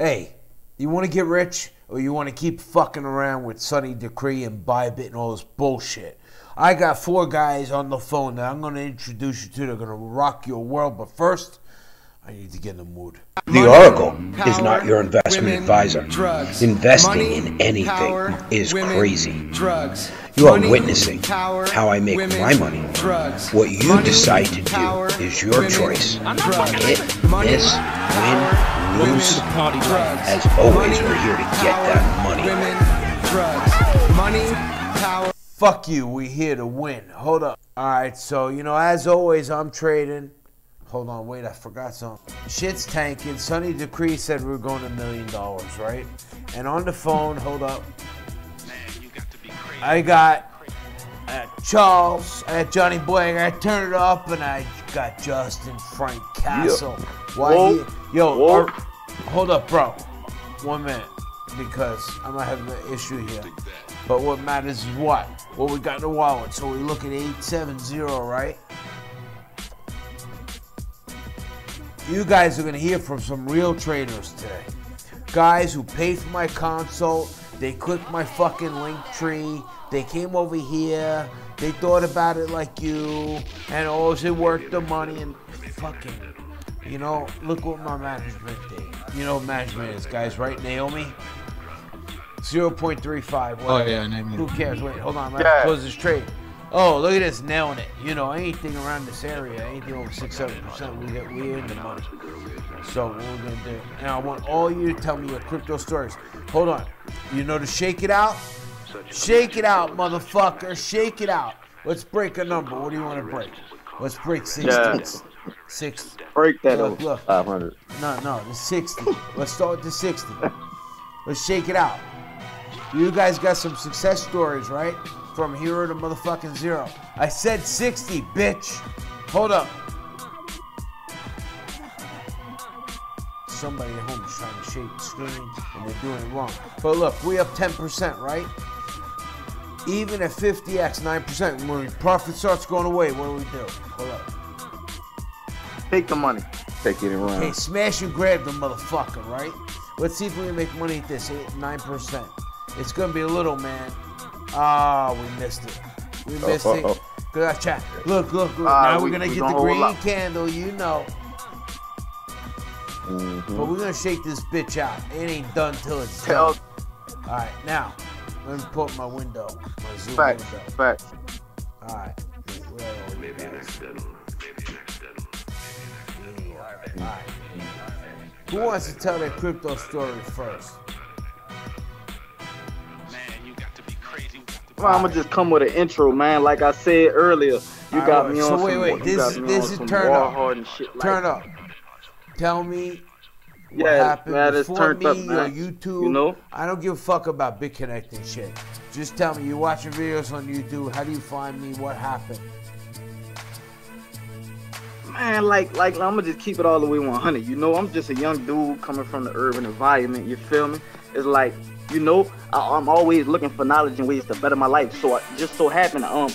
Hey, you want to get rich or you want to keep fucking around with Sunny Decree and Bybit and all this bullshit? I got four guys on the phone that I'm going to introduce you to. They're going to rock your world. But first, I need to get in the mood. The Oracle is not your investment advisor. Investing in anything is crazy. Drugs. You are Money, witnessing power, how I make women, my money. Drugs. What you Money, decide to do is your women, choice. Drugs. Hit, Money, miss, power, win, lose. women, drugs. As always, Money, we're here to get power, that money. Women, drugs. Money, power. Fuck you, we here to win. Hold up. Alright, so, you know, as always, I'm trading. Hold on, wait, I forgot something. Shit's tanking. Sunny Decree said we are going a million dollars, right? And on the phone, hold up. I got uh, Charles, I got Johnny Boy, I turned it up, and I got Justin Frank Castle. Why Whoa. he- yo, hold up, bro. One minute, because I'm not having an issue here. But what matters is what? What we got in the wallet. So we look at 870, right? You guys are gonna hear from some real traders today. Guys who paid for my consult, they clicked my fucking link tree, they came over here, they thought about it like you, and oh, is it worth the money? And fucking, you know, look what my management did. You know what management is, guys, right? Naomi? 0.35. Oh yeah, Naomi. Who cares? Wait, hold on. Let's Yeah. close this trade. Oh, look at this, nailing it. You know, anything around this area, anything over six, seven percent, we get we in the money. So what we're gonna do? Now I want all you to tell me your crypto stories. Hold on. You know to shake it out? Shake it out, motherfucker. Shake it out. Let's break a number. What do you want to break? Let's break 60. Yes. 60. Break that Look, over look. 500. No, no, the 60. Let's start with the 60. Let's shake it out. You guys got some success stories, right? From hero to motherfucking zero. I said 60, bitch. Hold up. Somebody at home is trying to shake the screen and they're doing it wrong. But look, we up 10%, right? Even at 50x, 9%, when profit starts going away, what do we do? Hold up. Take the money. Take it around. Okay, smash and grab the motherfucker, right? Let's see if we can make money at this. Eight, nine percent. It's gonna be a little, man. Ah, we missed it. We missed oh, it. oh. Good chat. Look, look, look. Ah, now we're gonna we get the green up. candle, you know. Mhm. But we're gonna shake this bitch out. It ain't done till it's Tell done. All right, now let me put my window, my zoom facts. window. Facts. All right. Where are you guys? All right. Who wants to tell their crypto story first? Well, I'm gonna just come with an intro, man. Like I said earlier, you All got right, me so on wait, some. wait, you this- got me this on is some turn up. hard and shit. like Turn up. Tell me what Yeah, happened man, before me up, or. YouTube. You know? I don't give a fuck about big connecting shit. Just tell me, you watching videos on YouTube. How do you find me? What happened? Man, like, like, I'm gonna just keep it all the way 100. You know, I'm just a young dude coming from the urban environment. You feel me? It's like, you know, I, I'm always looking for knowledge and ways to better my life. So, I just so happened, um,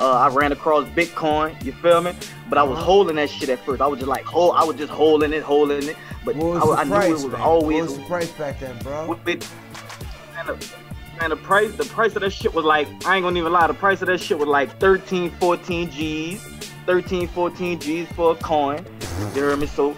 uh, I ran across Bitcoin. You feel me? But I was Uh-huh. holding that shit at first. I was just like, hold, I was just holding it, holding it. But I, I price, knew it was man? always what was the price back then, bro? with, with man, the, man, the price the price of that shit was like I ain't gonna even lie, the price of that shit was like 13, 14 G's, 13, 14 G's for a coin. You? So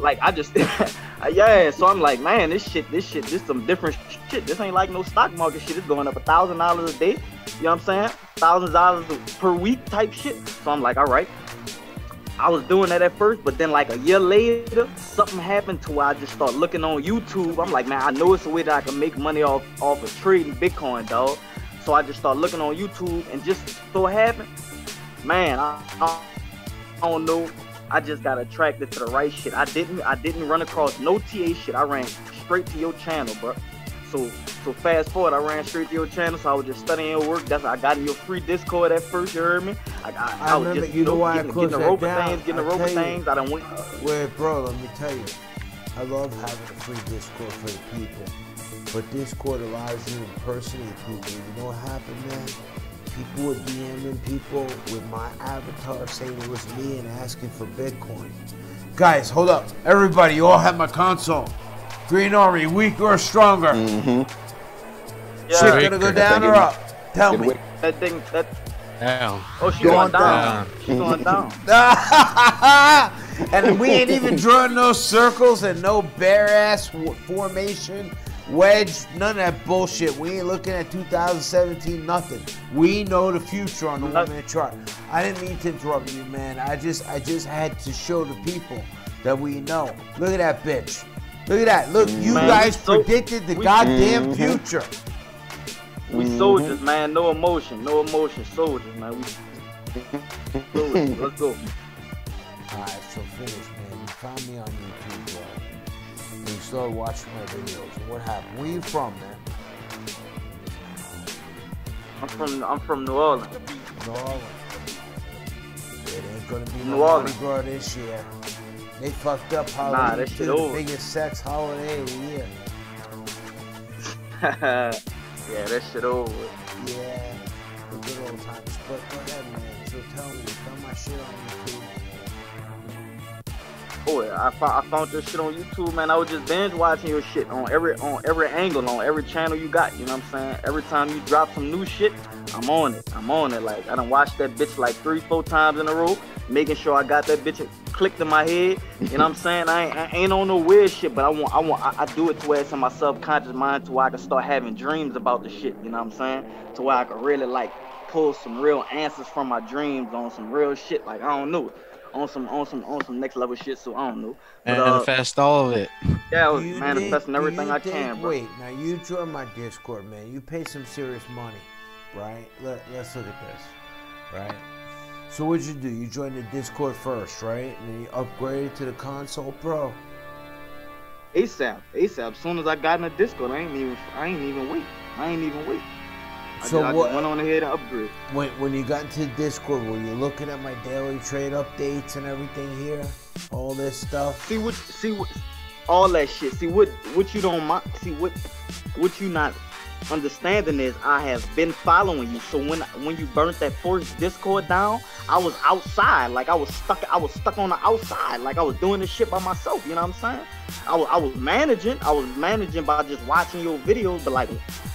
like I just yeah, so I'm like, man, this shit, this shit, this some different shit. This ain't like no stock market shit. It's going up a thousand dollars a day. You know what I'm saying? Thousands of dollars per week type shit. So I'm like, all right. I was doing that at first, but then like a year later, something happened to where I just start looking on YouTube. I'm like, man, I know it's a way that I can make money off off of trading Bitcoin, dog. So I just start looking on YouTube, and just so happened, man, I, I, I don't know. I just got attracted to the right shit. I didn't I didn't run across no TA shit. I ran straight to your channel, bro. So so fast forward, I ran straight to your channel. So I was just studying your work. That's I got in your free Discord at first. You heard me? I, I, I was just you know why I getting, getting the rope down? things, getting the I rope you. things. I don't went. Wait, bro, let me tell you. I love having a free Discord for the people. But Discord allows you to impersonate people. You know what happened, man? People were DMing people with my avatar saying it was me and asking for Bitcoin. Guys, hold up. Everybody, you all have my console. Green Army, weaker or stronger? Mm-hmm. Yeah, Shit gonna go down or up? Tell me. away. that thing, that. Down. Oh, she's Going going down. down. She's going down. and we ain't even drawing no circles and no bare ass w- formation, wedge, none of that bullshit. We ain't looking at 2017, nothing. We know the future on the one minute chart. I didn't mean to interrupt you, man. I just, I just had to show the people that we know. Look at that bitch. Look at that. Look, you Man, guys so- predicted the we- goddamn mm-hmm. future. We mm-hmm. soldiers, man. No emotion, no emotion. Soldiers, man. We soldiers. Let's go. Alright, so finish, man. You found me on started watching my videos. And what happened? Where you from, man? I'm from I'm from New Orleans. New Orleans. It ain't gonna be New Orleans. Gras this year. They fucked up Halloween that too, shit the over. biggest sex holiday of the year. yeah, that shit over. Yeah, the good old times. But go ahead, man. So tell me, my shit on YouTube. Oh, yeah, I I found your shit on YouTube, man. I was just binge watching your shit on every on every angle, on every channel you got. You know what I'm saying? Every time you drop some new shit, I'm on it. I'm on it. Like I done watched that bitch like three, four times in a row, making sure I got that bitch clicked in my head. You know what I'm saying? I ain't, I ain't on no weird shit, but I want I want I, I do it to where it's in my subconscious mind to where I can start having dreams about the shit. You know what I'm saying? To where I can really like pull some real answers from my dreams on some real shit. Like I don't know. On some on some on some next level shit, so I don't know. But, uh, Manifest all of it. yeah, I was You manifesting think- everything I think- can, bro. Wait, now you join my Discord, man. You pay some serious money, right? Let, let's look at this, right? So what'd you do? You joined the Discord first, right? And then you upgraded to the console pro. ASAP, ASAP. As soon as I got in the Discord, I ain't even, I ain't even wait. I ain't even wait. I, So I what- just went on ahead and upgrade. When when you got into Discord, were you looking at my daily trade updates and everything here? All this stuff? See what, see what, all that shit. See what, what you don't mind. See what, what you not understanding is I have been following you. So when when you burnt that first Discord down, I was outside. Like I was stuck. I was stuck on the outside. Like I was doing this shit by myself. You know what I'm saying? I was I was managing. I was managing by just watching your videos. But like,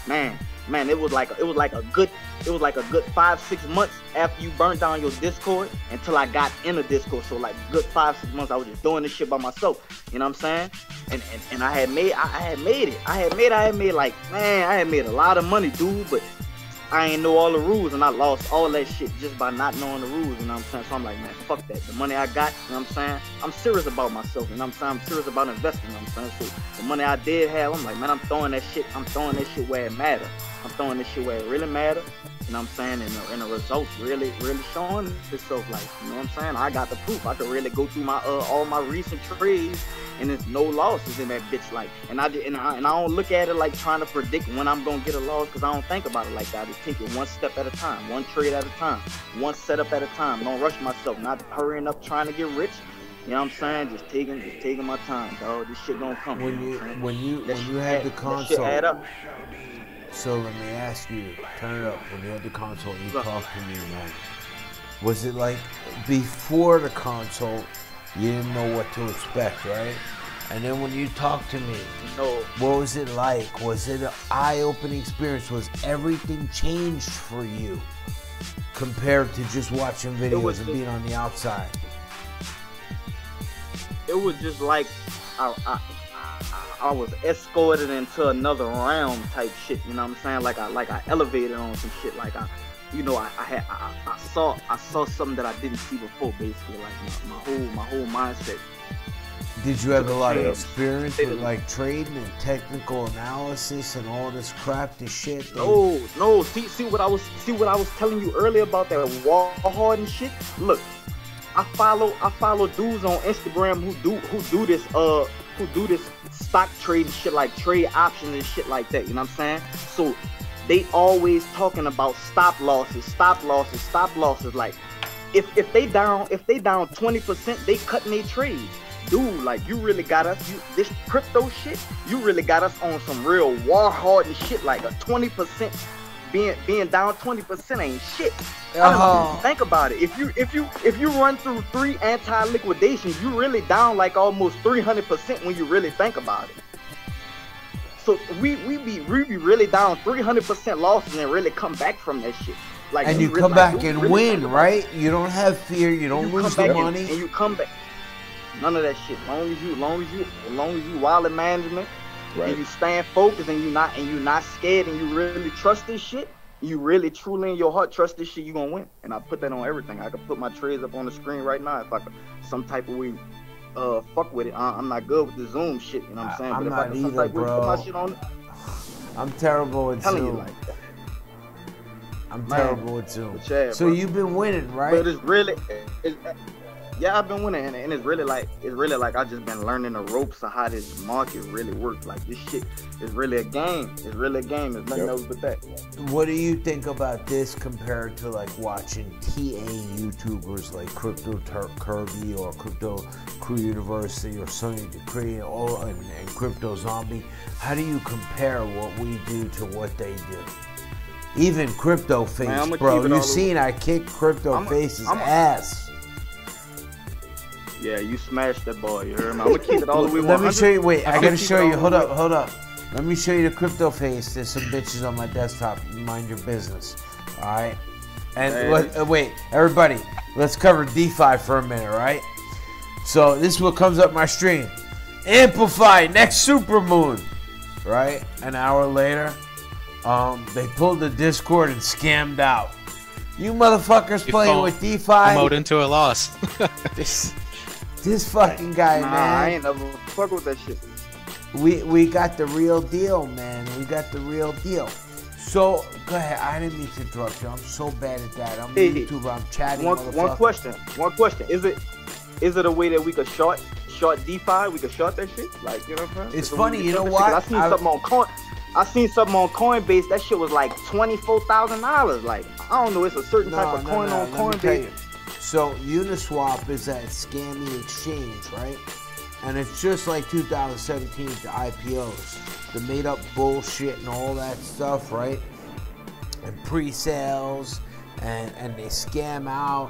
man, man, it was like it was like a good it was like a good five six months after you burnt down your Discord until I got in the Discord. So like good five six months I was just doing this shit by myself. You know what I'm saying? And and, and I had made I, I had made it. I had made I had made like man I had made a lot of money, dude. But I ain't know all the rules and I lost all that shit just by not knowing the rules, you know what I'm saying? So I'm like, man, fuck that. The money I got, you know what I'm saying? I'm serious about myself, you know what I'm saying? I'm serious about investing, you know what I'm saying? So the money I did have, I'm like, man, I'm throwing that shit, I'm throwing that shit where it matter. I'm throwing this shit where it really matter. You know what I'm saying? And the, and the results really, really showing itself. Like, you know what I'm saying? I got the proof. I could really go through my uh, all my recent trades, and there's no losses in that bitch. Like, and I and I, and I don't look at it like trying to predict when I'm gonna get a loss because I don't think about it like that. I just take it one step at a time, one trade at a time, one setup at a time. Don't rush myself. Not hurrying up trying to get rich. You know what I'm saying? Just taking, just taking my time, dog. This shit gonna come. When know you what when you That when you had the add console. up. So let me ask you, turn it up. When you had the console, you talked to me, man. Was it like before the console, you didn't know what to expect, right? And then when you talked to me, No, what was it like? Was it an eye-opening experience? Was everything changed for you compared to just watching videos and just- being on the outside? it was just like I, I, I, was escorted into another realm type shit. You know what I'm saying? Like I like I elevated on some shit. Like I, you know, I, I had I, I saw I saw something that I didn't see before. Basically, like my, my whole my whole mindset. Did you have a lot of experience with like trading and technical analysis and all this crap, this shit? that- No, no. See, see what I was, see what I was telling you earlier about that wall hard and shit. Look, I follow, I follow dudes on Instagram who do, who do this, uh, who do this stock trading shit like trade options and shit like that. You know what I'm saying? So they always talking about stop losses, stop losses, stop losses. Like if if they down, if they down 20%, they cutting their trades. Dude, like you really got us. You this crypto shit, you really got us on some real war hard and shit. Like a 20% being being down 20% ain't shit. Uh-huh. think about it. If you if you if you run through three anti liquidations, you really down like almost 300% when you really think about it. so we we be we be really down 300 percent losses and really come back from that shit. Like and we you really- come like, back we and really win, right? You don't have fear. You don't You lose the back and- money. and, you come back. None of that shit. Long as you, long as you, long as you wild in management, Right. and you stand focused, and you not, and you not scared, and you really trust this shit. You really, truly in your heart trust this shit. You gonna win. And I put that on everything. I could put my trades up on the screen right now if I could, some type of way, uh, fuck with it. I, I'm not good with the Zoom shit. You know what I'm saying? I- if not I could some either, type of way bro. shit on I'm terrible with I'm Zoom. like that. I'm Man. terrible with Zoom. Yeah, So bro. you've been winning, right? But it's really, it's, yeah, I've been winning, and, and it's really like, it's really like I just been learning the ropes of how this market really works. Like this shit is really a game. It's really a game. It's nothing Yep. else but that. What do you think about this compared to like watching TA YouTubers like Crypto Tur- Kirby or Crypto Crew University or Sunny Decree or and, and Crypto Zombie? How do you compare what we do to what they do? Even Crypto Face, Man, bro. You all seen I kick Crypto I'ma- Face's I'ma- ass. Yeah, you smashed that boy. You heard me? I'm gonna keep it all the way. Let me show you. Wait, I I'ma gotta show you. Hold the up, hold up. Let me show you the crypto face. There's some bitches on my desktop. Mind your business. All right. And Hey. let, uh, wait, everybody, let's cover DeFi for a minute, right? So this is what comes up my stream. Amplify next supermoon, right? An hour later, um, they pulled the Discord and scammed out. You motherfuckers You playing fall- with DeFi. Promote into a loss. This, fucking guy, Nah, man. I ain't never fuck with that shit. We we got the real deal, man. We got the real deal. So go ahead. I didn't mean to interrupt you. I'm so bad at that. I'm a Hey, YouTuber. I'm chatting. One one question. One question. Is it is it a way that we could short short DeFi? We could short that shit. Like you know what I'm saying? It's Is it a way funny, you know what? I seen I- something on coin. I seen something on Coinbase. That shit was like twenty four thousand dollars. Like I don't know. It's a certain type of coin on let me tell you. Coinbase. So Uniswap is that scammy exchange, right? And it's just like 2017 the IPOs, the made up bullshit and all that stuff, right? And pre-sales, and and they scam out.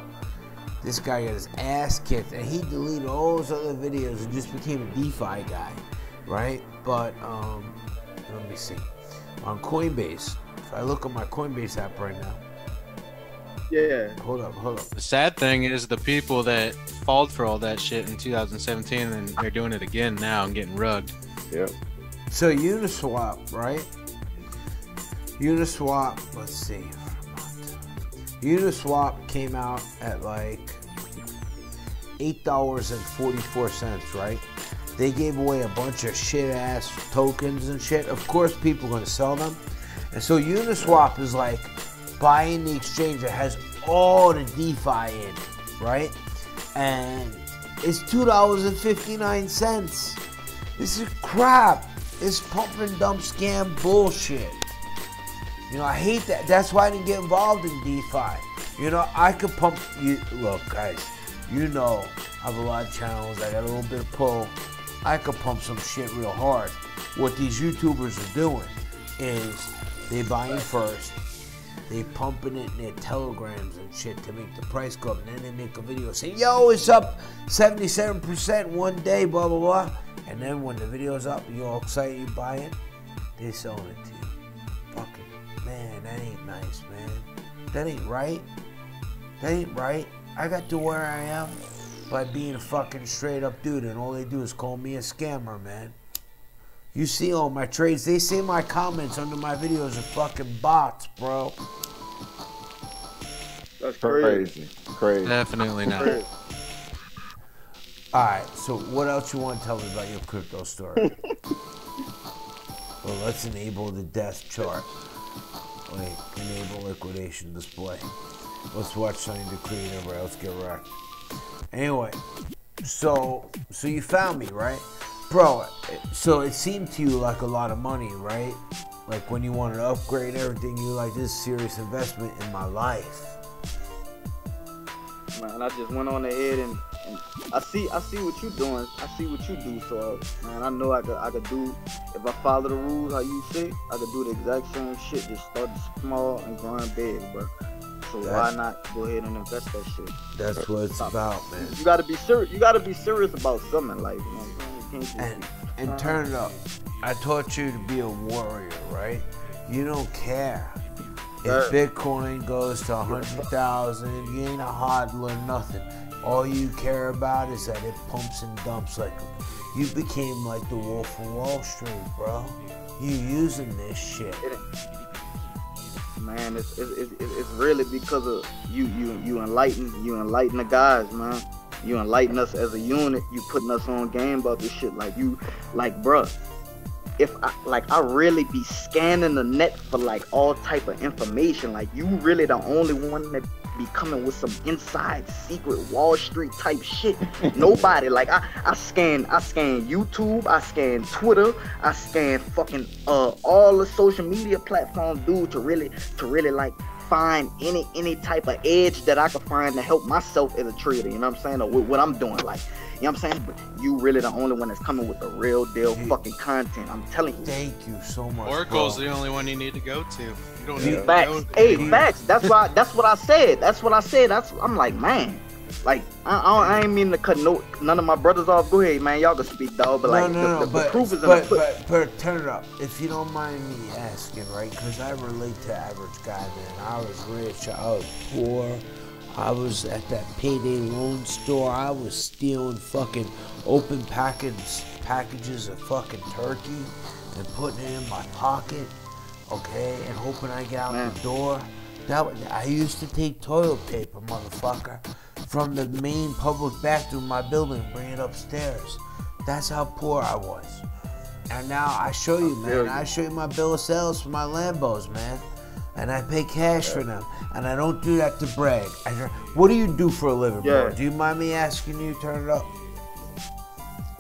This guy got his ass kicked, and he deleted all those other videos and just became a DeFi guy, right? But um, let me see. On Coinbase, if I look at my Coinbase app right now, Yeah. hold up, hold up. the sad thing is the people that falled for all that shit in 2017 and they're doing it again now and getting rugged. Yep. So Uniswap, right? Uniswap, let's see. Uniswap came out at like eight dollars and forty-four cents, right? They gave away a bunch of shit ass tokens and shit. Of course, people are gonna sell them, and so Uniswap is like buying the exchange that has all the DeFi in it, right? And it's two dollars and fifty-nine cents. This is crap. It's pump and dump scam bullshit. You know, I hate that. That's why I didn't get involved in DeFi. You know, I could pump you. Look, guys, you know, I have a lot of channels. I got a little bit of pull. I could pump some shit real hard. What these YouTubers are doing is they buying first, they pumping it in their telegrams and shit to make the price go up, and then they make a video saying, "Yo, it's up 77% one day," blah blah blah. And then when the video's up, you all excited, you buy it, they selling it to you. Fucking man, that ain't nice, man. That ain't right. That ain't right. I got to where I am by being a fucking straight up dude, and all they do is call me a scammer, man. You see all my trades. They say my comments under my videos are fucking bots, bro. That's crazy. Crazy. Crazy. Definitely not. Crazy. All right. So what else you want to tell me about your crypto story? well, let's enable the death chart. Wait, enable liquidation display. Let's watch Sunny Decree and everybody else get wrecked. Anyway, so so you found me, right, bro? So it seemed to you like a lot of money, right? Like when you wanted to upgrade everything, you like this is serious investment in my life. man. I just went on ahead and, and I see I see what you're doing. I see what you do. So man, I know I could I could do if I follow the rules how you say, I could do the exact same shit. Just start small and growing big, bro. So why not go ahead and invest that shit? That's what it's about, man. You gotta be serious. You gotta be serious about something like. You know what I'm saying? You And and turn it up. I taught you to be a warrior, right? You don't care. If Bitcoin goes to 100,000, you ain't a hodler, nothing. All you care about is that it pumps and dumps like you became like the Wolf of Wall Street, bro. You using this shit. Man, it's, it's, it's, it's really because of you you you enlighten you enlighten the guys, man. You enlighten us as a unit. You putting us on game about this shit. Like you, like bruh, If I like, I really be scanning the net for like all type of information. Like you really the only one that be coming with some inside secret Wall Street type shit. Nobody like I I scan I scan YouTube, I scan Twitter, I scan fucking uh all the social media platforms, dude, to really to really like find any any type of edge that I could find to help myself as a trader. You know what I'm saying? Or with what I'm doing, like. You know what I'm saying? But you really the only one that's coming with the real deal fucking content. I'm telling you. Thank you so much. Oracle's bro. the only one you need to go to. You don't Yeah. need to Facts. go Hey, anywhere. facts. That's why. That's what I said. That's what I said. That's. I'm like, man. Like, I, I, I ain't mean to cut no none of my brothers off. Go ahead, man. Y'all can speak, dog. But like, no, no, the, no, the, the but, proof is in but, the pudding. but, but turn it up. If you don't mind me asking, right? Because I relate to average guy, man. I was rich, I was poor. I was at that payday loan store. I was stealing fucking open package, packages of fucking turkey and putting it in my pocket, okay, and hoping I get out Man. the door. That was, I used to take toilet paper, motherfucker, from the main public bathroom in my building, and bring it upstairs. That's how poor I was. And now I show you, man. I show you my bill of sales for my Lambos, man. And I pay cash for them. And I don't do that to brag. I, what do you do for a living, bro? Do you mind me asking you? Turn it up.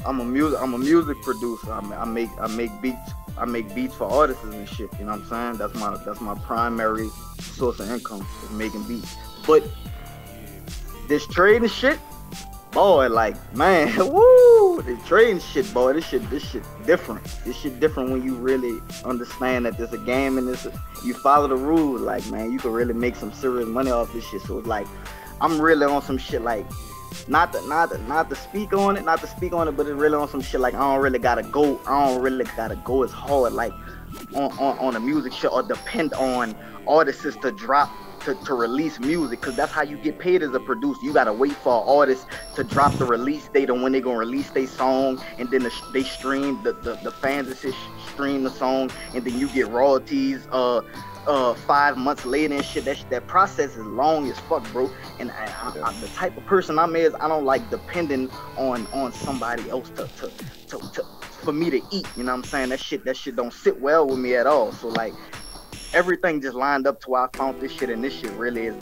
I'm a music. I'm a music producer. I, I make. I make beats. I make beats for artists and shit. You know what I'm saying? That's my. That's my primary source of income is making beats. But this trading shit, boy, like man, woo, the trading shit, boy, this shit, this shit different. This shit different when you really understand that there's a game and this. Is. You follow the rules, like man, you can really make some serious money off this shit. So it's like, I'm really on some shit like not to not to, not to speak on it, not to speak on it, but it's really on some shit like I don't really gotta go, I don't really gotta go as hard like on on, on a music show or depend on artists to drop to, to release music because that's how you get paid as a producer. You gotta wait for an artist to drop the release date on when they gonna release their song, and then the, they stream the, the the fans shit stream the song, and then you get royalties. Uh, uh, five months later and shit. That sh- that process is long as fuck, bro. And I, I, I, the type of person I'm is, I don't like depending on on somebody else to to, to to for me to eat. You know what I'm saying? That shit that shit don't sit well with me at all. So like everything just lined up to where I found this shit, and this shit really is.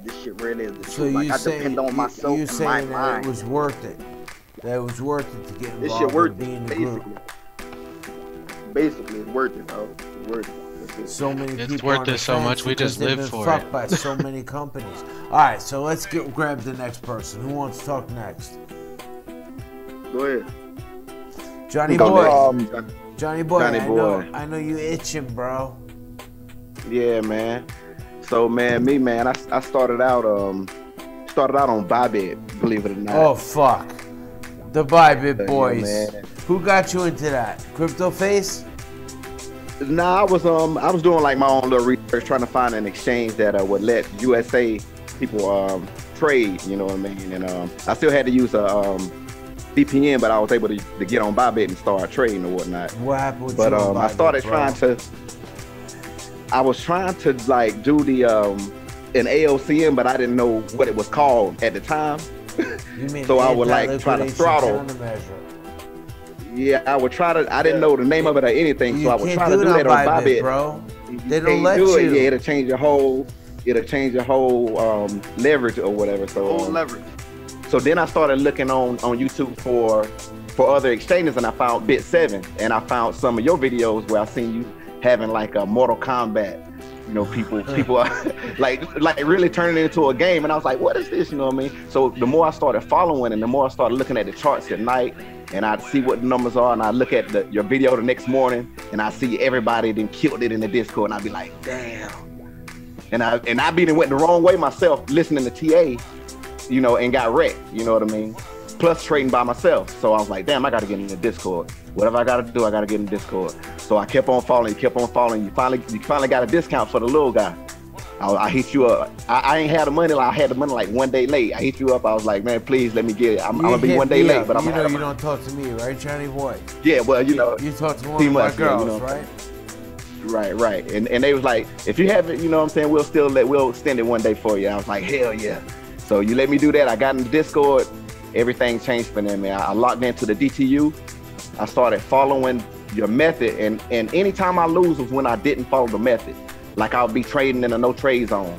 This shit really is the So truth. Like you I saying depend on you, myself you and my saying that mind. it was worth it? That it was worth it to get this involved shit worth in being it, the group. basically. Basically, it's worth it, though. It's worth it. That's. So many It's people worth on it so much, we because just they've live been for fucked it. by so many companies. All right, so let's get grab the next person. Who wants to talk next? Go ahead. Johnny Boy. Um, Johnny Boy. Johnny I Boy. know. I know you itching, bro. Yeah, man. So, man, me, man, I, I started out um started out on Bybit, believe it or not. Oh fuck. The Bybit Yeah, boys. man. Who got you into that? Crypto Face? Nah, I was um I was doing like my own little research, trying to find an exchange that uh, would let USA people um trade. You know what I mean? And um I still had to use a um VPN, but I was able to, to get on Bybit and start trading or whatnot. What happened with But um I started trying to. I was trying to like do the um an AOCM, but I didn't know what it was called at the time. You mean so I would, like, try to throttle. Yeah, I would try to. I didn't know the name of it or anything, You so I would can't try do to do it that on on Bybit, Bybit. bro. You They don't can't let do you. It. Yeah, it'll change your whole. It'll change your whole um, leverage or whatever. So, Full um, leverage. so then I started looking on on YouTube for for other exchanges, and I found BitSeven, and I found some of your videos where I seen you having like a Mortal Kombat. You know, people people are like like really turning it into a game, and I was like, what is this? You know what I mean? So the more I started following, and the more I started looking at the charts at night, and I'd see what the numbers are, and I look at the, your video the next morning, and I see everybody then killed it in the Discord, and I'd be like, damn. And I and I been went the wrong way myself, listening to TA, you know, and got wrecked. You know what I mean? Plus trading by myself. So I was like, damn, I gotta get in the Discord. Whatever I gotta do, I gotta get in the Discord. So I kept on following, kept on falling. You finally, you finally got a discount for the little guy. I, I hit you up. I, I ain't had the money. Like, I had the money like one day late. I hit you up. I was like, man, please let me get it. I'm, I'm gonna be one day late, up. but I'm you gonna know you money. don't talk to me, right, Johnny Boy? Yeah, well, you know, You talk to one of my yeah, you girls, know. right? Right, right. And and they was like, if you haven't, you know what I'm saying, we'll still let we'll extend it one day for you. I was like, hell yeah. So you let me do that. I got in the Discord, everything changed for them, man. I, I logged into the DTU. I started following your method and and anytime I lose was when I didn't follow the method. Like I'll be trading in a no trade zone.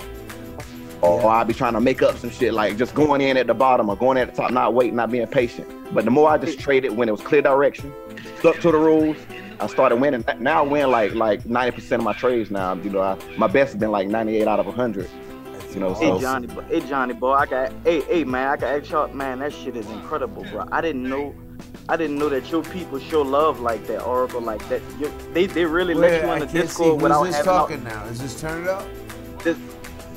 Or, or I'll be trying to make up some shit like just going in at the bottom or going at the top, not waiting, not being patient. But the more I just traded when it was clear direction, stuck to the rules, I started winning. Now I win like like 90% of my trades now. You know, I, my best has been like 98 out of 100. You know, Hey so Johnny, boy, hey Johnny, boy, I got, hey, hey man, I got ask y'all, man, that shit is incredible, bro. I didn't know, I didn't know that your people show love like that, Oracle, like that. You, they, they really Wait, let you I in the can't see Discord who's without this having all- talking now. Is this turn it up? this.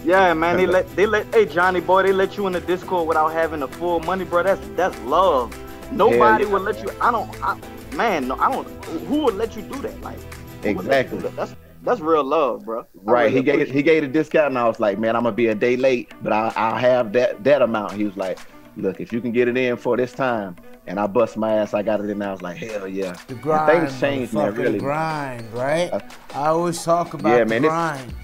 Yeah, man, they let, they let, hey Johnny, boy, they let you in the Discord without having the full money, bro. That's, that's love. Nobody yeah. will let you. I don't, I, man, no, I don't. Who would let you do that? Like, who would let you do Exactly. that? That's, that's real love, bro. Right, really he gave he gave a discount, and I was like, man, I'm gonna be a day late, but I, I'll have that that amount. He was like, look, if you can get it in for this time, and I bust my ass, I got it in. I was like, hell yeah. The And grind, things changed, man. Really. Grind, right? Uh, I always talk about yeah, the man, this- grind.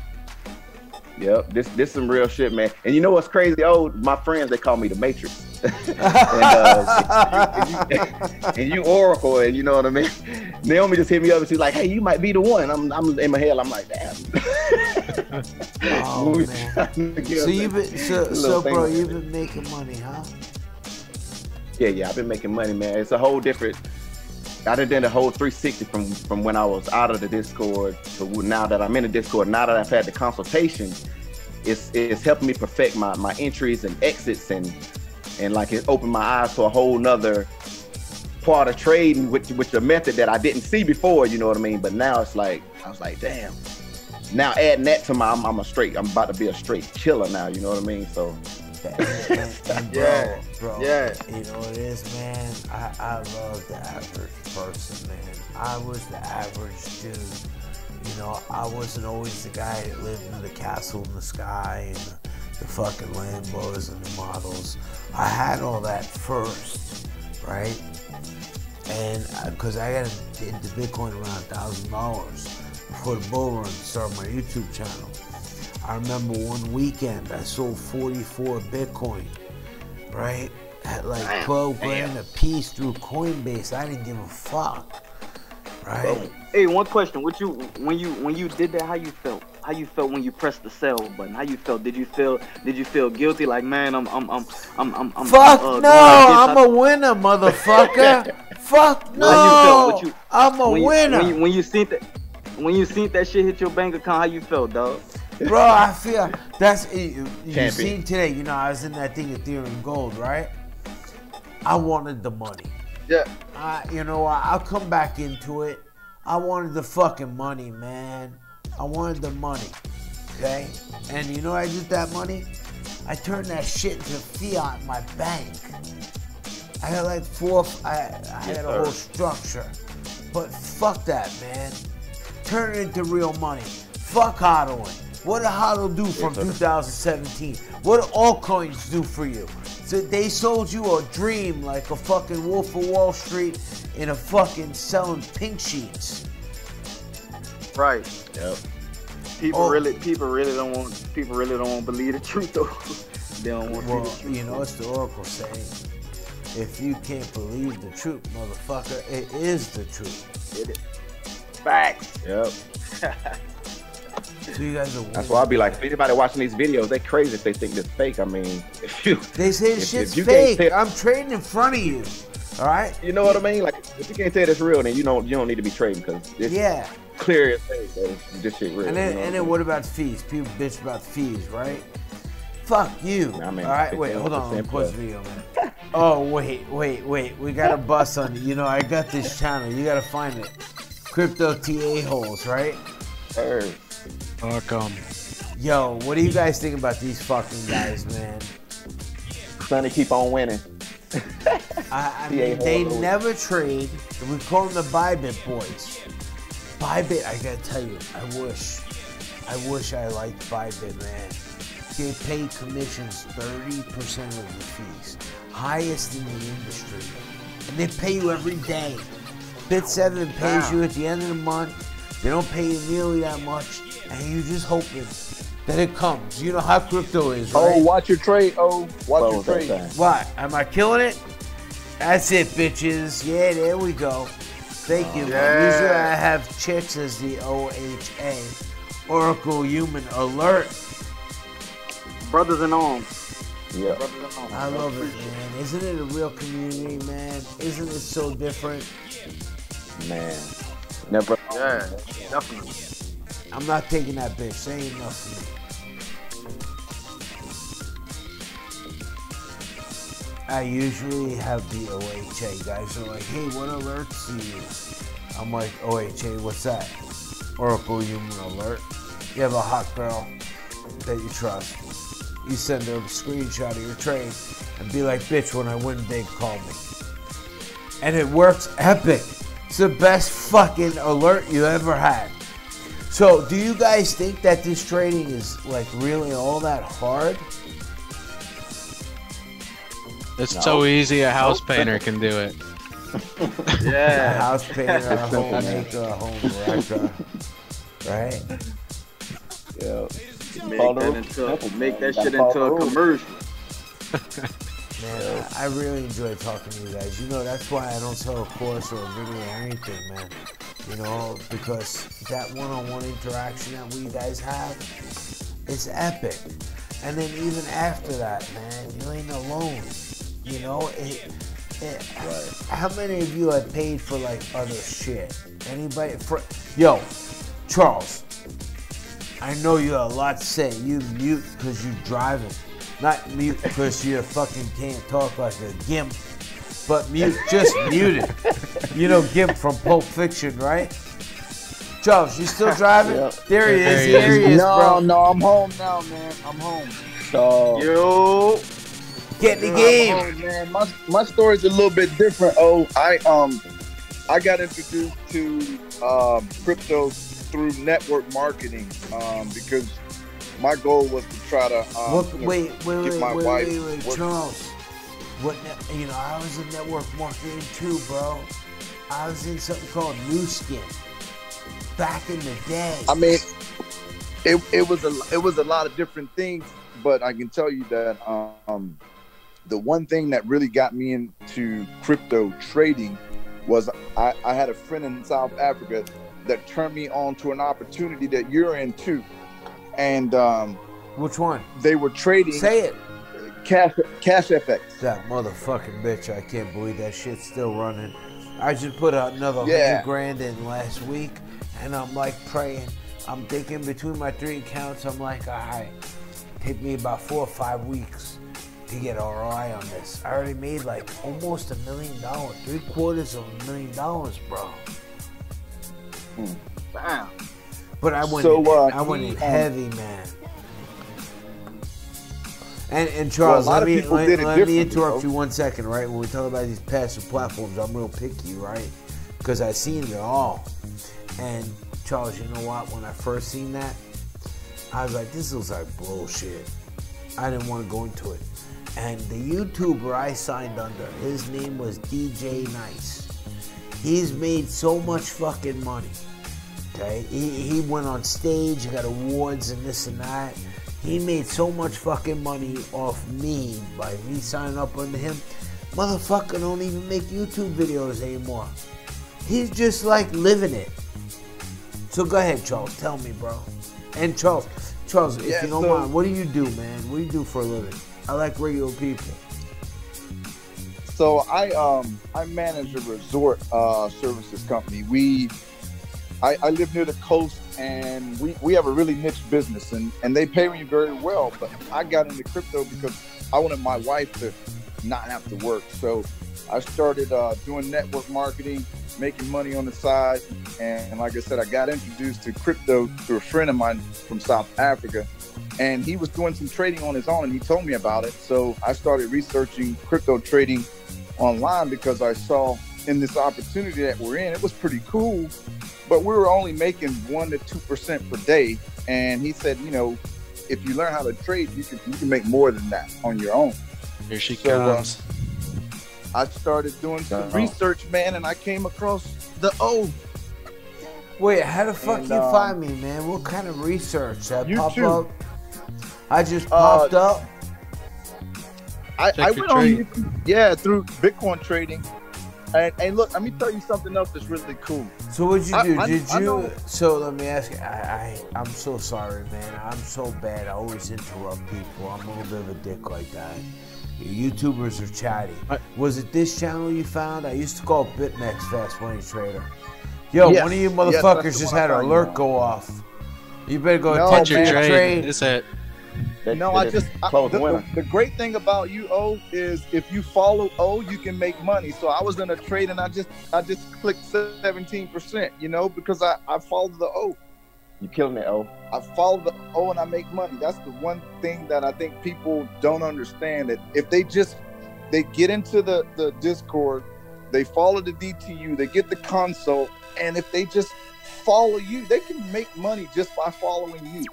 Yep, this this some real shit, man. And you know what's crazy? Oh, my friends they call me the Matrix. And, uh, and, you, and you Oracle, and you know what I mean. Naomi just hit me up and she's like, "Hey, you might be the one." I'm I'm in my head. I'm like, "Damn." Oh, We man. trying to get So you've been, so, so bro, you've been making money, huh? Yeah, yeah, I've been making money, man. It's a whole different. I done done the whole 360 from from when I was out of the Discord to now that I'm in the Discord. Now that I've had the consultation, it's it's helping me perfect my my entries and exits and and like it opened my eyes to a whole nother part of trading with with the method that I didn't see before. You know what I mean? But now it's like I was like, damn. Now adding that to my, I'm, I'm a straight. I'm about to be a straight killer now. You know what I mean? So And, and- and bro, Yeah, bro, yeah. you know what it is, man. I, I love the average person, man. I was the average dude. You know, I wasn't always the guy that lived in the castle in the sky and the, fucking Lambos and the models. I had all that first, right? And uh, because I got into Bitcoin around thousand dollars before the bull run started my YouTube channel. I remember one weekend I sold 44 Bitcoin, right? At like 12 grand a piece through Coinbase. I didn't give a fuck, right? Hey, one question: What you when you when you did that? How you felt? How you felt when you pressed the sell button? How you felt? Did you feel Did you feel guilty? Like, man, I'm I'm I'm I'm I'm. I'm Fuck uh, no! like I'm a winner, motherfucker. Fuck no! How you felt? What you- I'm a when you, winner. When you, when you seen that when you seen that shit hit your bank account, how you felt, dog? Bro, I feel that's you, you seen today. You know, I was in that thing Ethereum Gold, right? I wanted the money. Yeah. I, you know, I, I'll come back into it. I wanted the fucking money, man. I wanted the money. Okay? And you know what I did that money? I turned that shit into fiat in my bank. I had like four, I, I had a whole structure. But fuck that, man. Turn it into real money. Fuck hodling. What did hodl do from 2017? What do altcoins do for you? So they sold you a dream like a fucking Wolf of Wall Street in a fucking selling pink sheets. Right. Yep. People Oh. really people really don't want people really don't want to believe the truth though. they don't want to Well, see the truth. you know, it's the Oracle saying, if you can't believe the truth, motherfucker, it is the truth. It is. Facts. Yep. So you guys are That's why I'll be like, if anybody watching these videos, they crazy if they think this fake. I mean, if you They say if- shit's if you fake. tell- I'm trading in front of you. All right? you know what I mean? Like, if you can't tell it's real, then you don't you don't need to be trading because Yeah. clear as day this shit real. And then, you know and what then what about fees? People bitch about fees, right? Fuck you. I mean, All right, wait, hold on. Let pause the video, man. Oh, wait, wait, wait. We got a bus on you. You know, I got this channel. You got to find it. Crypto TA holes, right? Heard. Fuck 'em. Yo, what do you guys think about these fucking guys, man? Trying to keep on winning. I, I mean, they horrible. never trade. We call them the Bybit boys. Bybit, I gotta tell you, I wish, I wish I liked Bybit, man. They pay commissions 30% of the fees, highest in the industry, and they pay you every day. BitSeven pays you at the end of the month. They don't pay you nearly that much, and you're just hoping that it comes. You know how crypto is, oh, right? Oh, watch your trade. Oh, watch your trade. thing. What? Am I killing it? That's it, bitches. Yeah, there we go. Thank you. Yeah. Usually I have chicks as the OHA, Oracle Human Alert. Brothers in arms. Yeah. Brothers in arms. I love it, man. Isn't it a real community, man? Isn't it so different? Man. Never. Yeah, definitely. I'm not taking that bitch. They ain't me. I usually have the OHA guys are like, hey, what alerts do you? I'm like, OHA, what's that? Oracle Human Alert. You have a hot girl that you trust. You send her a screenshot of your trade and be like, bitch, when I win big, call me. And it works epic. It's the best fucking alert you ever had. So, do you guys think that this trading is like really all that hard? It's so easy a house painter can do it. A Yeah. house painter, a homemaker, a home wrecker, right? Yeah. Make that into make that shit into a commercial. Man, I really enjoy talking to you guys. You know, that's why I don't sell a course or a video or anything, man. You know, because that one-on-one interaction that we guys have, it's epic. And then even after that, man, you ain't alone. You know, it. it How many of you have paid for like other shit? Anybody? For yo, Charles. I know you have a lot to say. You mute because you're driving. Not mute because you fucking can't talk like a gimp. But mute, just mute it. You know Gimp from Pulp Fiction, right? Charles, you still driving? Yeah. There he is. There he There he is, no, bro. no, I'm home now, man. I'm home. So. Yo. Get in the I'm game. home, man. My my story's a little bit different. Oh, I um, I got introduced to um, crypto through network marketing um, because my goal was to try to um, What, you know, wait, wait, get my wait, wife wait, wait, work- Charles. What? ne- You know, I was in network marketing too, bro. I was in something called Nu Skin back in the day. I mean, it, it was a it was a lot of different things, but I can tell you that um, the one thing that really got me into crypto trading was I, I had a friend in South Africa that turned me on to an opportunity that you're in too, and um, which one? they were trading Say it. cash cash FX. That motherfucking bitch! I can't believe that shit's still running. I just put another Yeah. hundred grand in last week, and I'm like praying. I'm thinking between my three accounts, I'm like, all right, take me about four or five weeks to get ROI on this. I already made like almost a million dollars, three quarters of a million dollars, bro. Damn. But I went, So, uh, I went he, um, heavy, man. And and Charles, lot let me let, let me interrupt though. you one second, right? When we talk about these passive platforms, I'm real picky, right? Because I've seen it all. And Charles, you know what? When I first seen that, I was like, this looks like bullshit. I didn't want to go into it. And the YouTuber I signed under, his name was DJ Nice. He's made so much fucking money. Okay, he, he went on stage, got awards and this and that. He made so much fucking money off me by me signing up under him. Motherfucker don't even make YouTube videos anymore. He's just like living it. So go ahead, Charles. Tell me, bro. And Charles, Charles, if Yeah, you don't so- mind, what do you do, man? What do you do for a living? I like regular people. So I um I manage a resort uh, services company. We I, I live near the coast and we, we have a really niche business and, and they pay me very well. But I got into crypto because I wanted my wife to not have to work. So I started uh, doing network marketing, making money on the side. And like I said, I got introduced to crypto through a friend of mine from South Africa. And he was doing some trading on his own and he told me about it. So I started researching crypto trading online because I saw in this opportunity that we're in, it was pretty cool, but we were only making one to two percent per day. And he said, you know, if you learn how to trade, you can you can make more than that on your own. Here she So, uh, comes. I started doing some Uh-huh. research, man, and I came across the O. Wait, how the fuck And, you um, find me, man? What kind of research? That pop YouTube. up? I just Uh, popped up. I, Check I your went on trade. YouTube, yeah, through Bitcoin trading. And, and look, let me tell you something else that's really cool. So what'd you do? I- Did I you? know- So let me ask you. I, I I'm so sorry, man. I'm so bad. I always interrupt people. I'm a little bit of a dick like that. YouTubers are chatty. Was it this channel you found? I used to call it BitMEX Fast Money Trader. Yo, Yes. one of you motherfuckers the just had an alert go off. You better go No, attend your your trade. trade. It's at That No, shit I just I, the, the, the great thing about you, O, is if you follow O, you can make money. So I was in a trade and I just I just clicked seventeen percent, you know, because I I followed the O. You killing it, oh. I follow the O and I make money. That's the one thing that I think people don't understand. That if they just they get into the the Discord, they follow the DTU, they get the consult, and if they just follow you, they can make money just by following you.